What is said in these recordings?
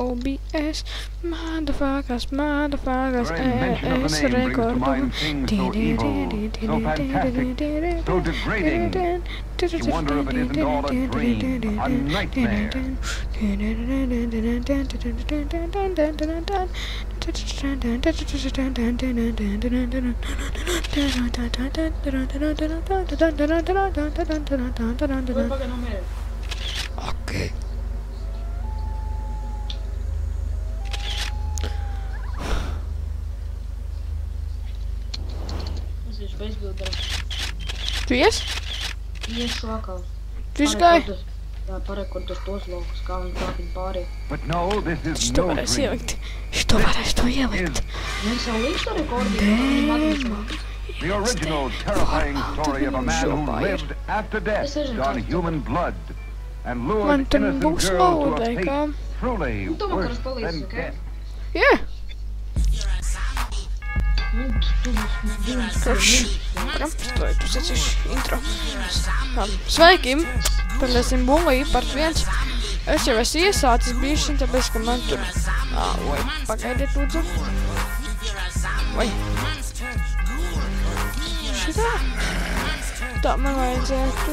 OBS, motherfuckers, motherfuckers, The very mention of ES the name brings to record. so evil, so fantastic, so degrading. You wonder if it isn't all a dream, a nightmare. Vuoi pagare non me? Tu ies? Iešu atkal. Tu izgāji? Parekordus- Jā, parekordus tos laukus, kā viņi tā viņi pārī. But no, this is Šito no varēs dream. ielikt. Šito varēs to ielikt. Is Mēs jau līdz to rekordiem. the original terrifying story of a man who lived after death This isn't on custom. human blood and Man lured tur innocent būs girls nauda, to a fate truly Nu, tu man worse than death. Jā. Kurš? Kram, tu sacīši intro. Sveiki! Spēlēsim bumbu part 1. Es jau esmu iesācis bišķiņ, tāpēc, ka man tur... Ā, oi, pagaidiet, lūdzu. Vai. Šitā? Tā man vajadzētu...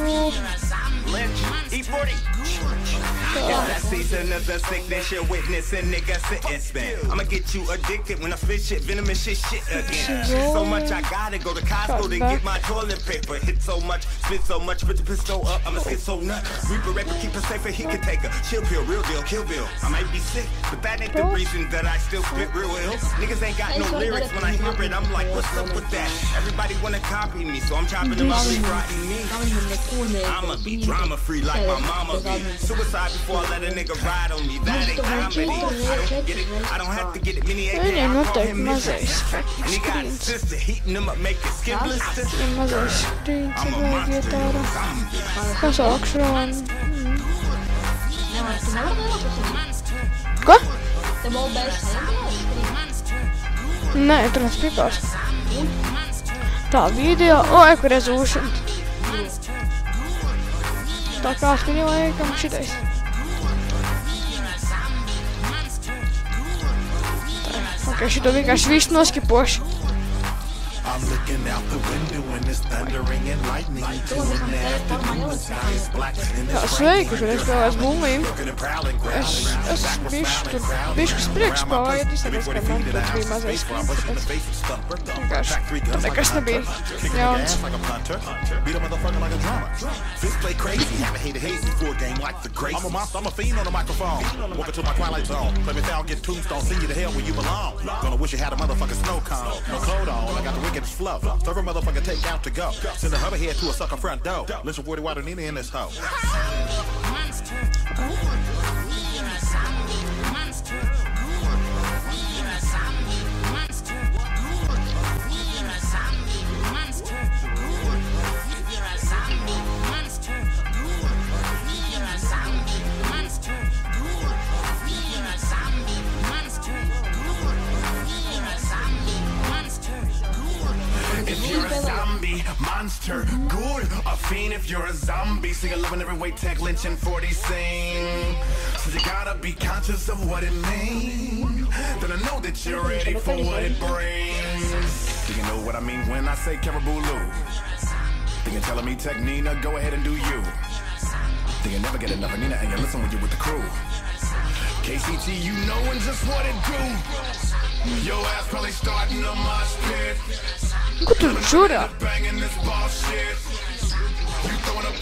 Lynch, E40. That season of the sickness you're witnessing, nigga, sit and spin. I'ma get you addicted when I spit shit, venomous shit, shit again. So much I gotta go to Costco to get my toilet paper. Hit so much, spit so much, put the pistol up, I'ma get so nut. Reaper record, keep her safer, he can take her. Chill pill, real deal, kill bill. I might be sick, but that ain't the reason that I still spit real ill. Niggas ain't got no lyrics when I hear it, I'm like, what's up with that? Everybody wanna copy me, so I'm chopping them out, they rotting me. Kā viņam neko nevar. I'ma be drama free like my mama be. Suicide before I let a nigga ride on me. That ain't comedy. I don't get it. I don't have to get it. Many AK, Viņam I call noteikti him mazais Mitch. And he got his sister heating him up, making skin blisters. Ir mazais skrīns, I'm a monster. Kas augšā un... Ko? Nē, tur nav spīpārs. Tā, video... O, eku resolution. Tā kā skaņo laikam šitais. Caixa também, caixa visto nós que pôs. I'm looking out the window and it's thundering and lightning. Feeling afternoon, the sky is black and it's sveiki, šodien spēlēs raining and prowling, Es, growling. es bišķi tur, bišķi uz priekšu pājiet, izsaka, ka man tur bija mazais skrīns, tāpēc vienkārši tur nekas nebija jauns. like a punter. Beat a motherfucker like a drummer. Fist play crazy, haven't hated hazy for a game like the great. I'm a monster, I'm a fiend on the microphone. Welcome to my twilight zone. Play me foul, get tombstone, send you to hell where you belong. Gonna wish you had a motherfucking snow cone. No clothes on, I got the wickedest flow. Serve a motherfucker take out to go. Send a hover head to a sucker front door. Listen 40 water Nina in this hoe. If I love in every way, tech lynch and 40 sing. So you gotta be conscious of what it means. Then I know that you're ready for what it brings. Do you know what I mean when I say Caribou Think you're telling me tech Nina, go ahead and do you. Think you never get enough of Nina and you listen when you're with the crew. KCT, you knowin' just what it do. Your ass probably starting a mosh pit. Ko tu žurā? Banging this bullshit. You throwing up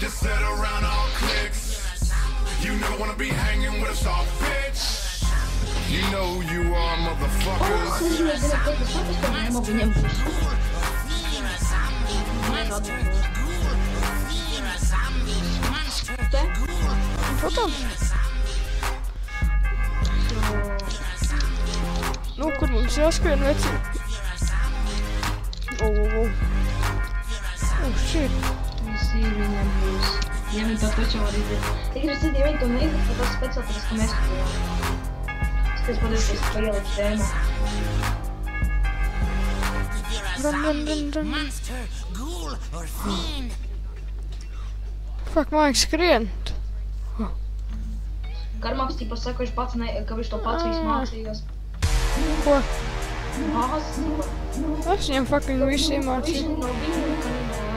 this set around all clicks. You never wanna be hanging with a soft bitch. You know who you are, motherfuckers. Kurš jau zina, ka tas otrs to nemogu ņemt. Te? Foto? Nu, kur mums jāskrien, veci? O, oh, o, o. O, shit. Visi viņam būs. Ja viņi to taču var izdarīt. Tik ir citi, viņi to neizdarīt, tad tas speciāli tas, ka mēs to Es padoties par ielikt tēmu. Run, run, run, run. Fuck, man, skrien. Karmāks tipa saka, viņš pats, ne, ka viņš to pats visu mācījās. Ko? Tipa. Es viņam fucking visu iemācīju.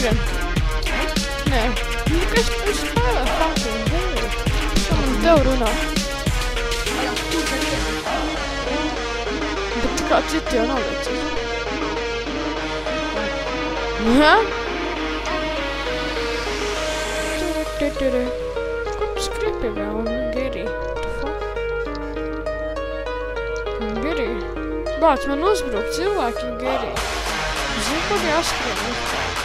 Instagram. Nē, kas viņš spēlē fucking dēļ? Kam uz tev runā? Bet kā citi jau nav vecīgi. Aha. Kur tu skriepi vēl? Giri. Giri. Bāc, man uzbruk cilvēki, Giri. Zinu, kur jāskrien. Giri.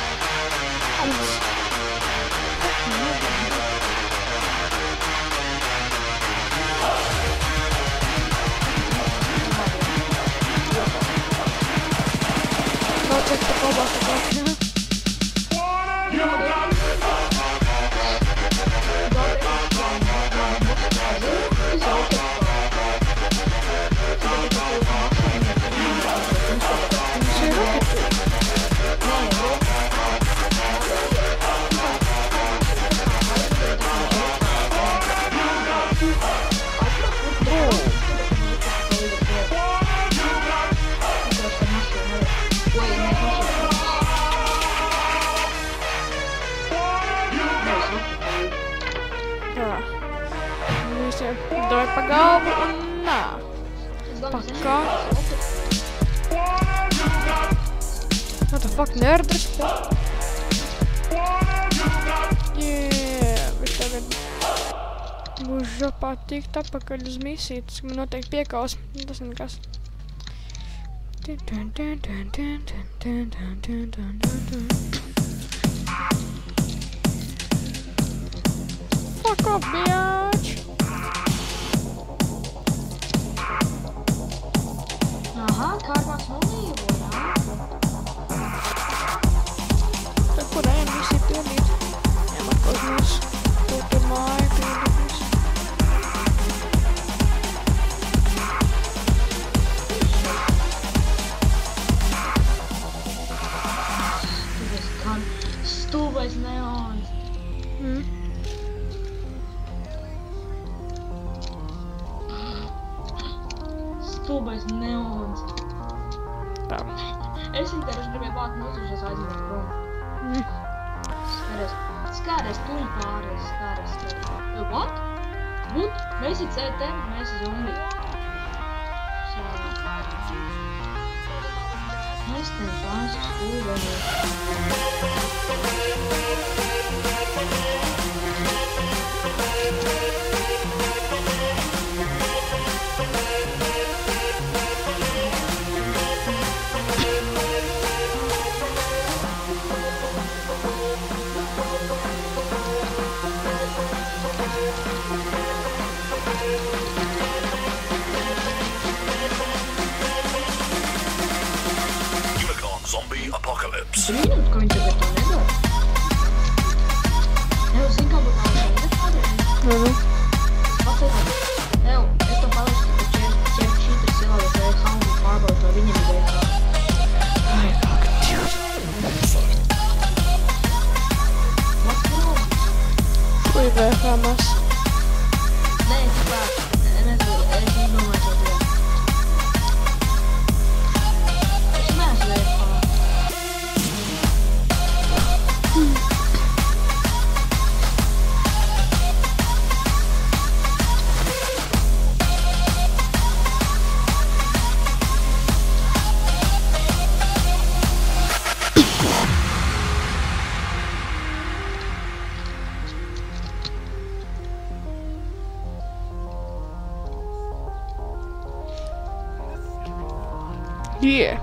Pa galvu un nā. Pakā. What the fuck, nerdrs? Yeah, bet tagad būs žopā tikt apakaļ uz misiju, tas man noteikti piekaus. Tas nekas. Dun, dun, dun, dun, dun, dun, dun, dun, dun, dun, dun. Fuck off, bitch! Aha karma ne oluyor? stulbais neons. Tā. Es viņu tevi gribēju vākt notušas aizmēt prom. Mm. Skaries, skaries, tuņi pārējais, skaries, skaries. What? What? Mēs ir CTM, mēs ir zombi. Mēs tevi pārējais stulbais. Zombie Apocalypse. You're not going é, to the tornado. Eu sei que eu vou falar Uhum. Eu, eu tô falando que eu tinha tido, sei lá, eu só um farbo, eu tô vindo de volta. Ai, fuck. Fui ver a massa. Yeah.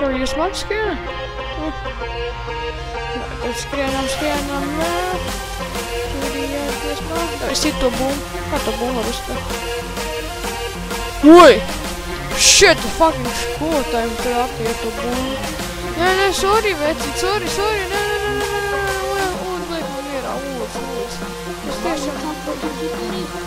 Are you just much scared? I'm scared, I'm scared, I'm mad. Да, сидит то бум. Как то бум, просто. Ой! Shit, the fucking school time crap, я то бум. ნე ნე sorry მეთი sorry sorry ნე ნე ნე ნე ნე ურ ბლეკ მიერა უს უს ეს შეიძლება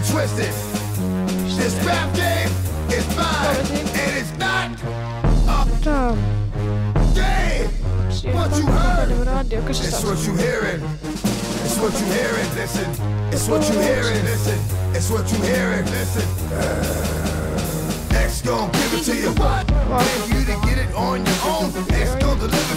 It twisted. This rap game is mine, and it's not Tā, game. What you heard? It's what you hearing. It's what you hearing. Listen. It's what you hearing. Listen. It's what you hearing. Listen. Uh, X gon' give it to you. What? If you to get it on your own, X gon' deliver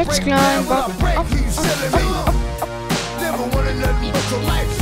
Let's climb up, up, wanted nothing but your life